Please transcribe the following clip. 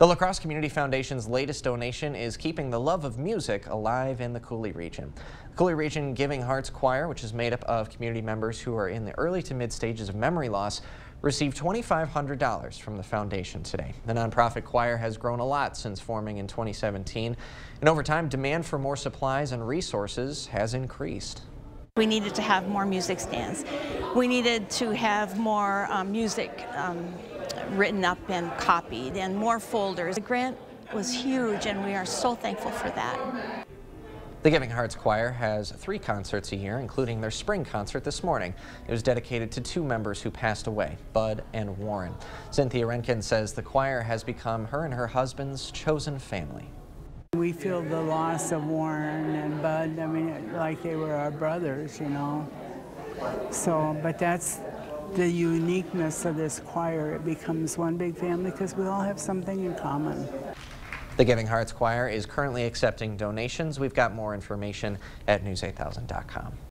The La Crosse Community Foundation's latest donation is keeping the love of music alive in the Coulee region. Coulee Region Giving Hearts Choir, which is made up of community members who are in the early to mid stages of memory loss, received $2,500 from the foundation today. The nonprofit choir has grown a lot since forming in 2017, and over time, demand for more supplies and resources has increased. We needed to have more music stands. We needed to have more um, music um, written up and copied and more folders. The grant was huge and we are so thankful for that. The Giving Hearts Choir has three concerts a year, including their spring concert this morning. It was dedicated to two members who passed away, Bud and Warren. Cynthia Renkin says the choir has become her and her husband's chosen family. We feel the loss of Warren and Bud, I mean, like they were our brothers, you know. So, but that's the uniqueness of this choir. It becomes one big family because we all have something in common. The Giving Hearts Choir is currently accepting donations. We've got more information at news8000.com.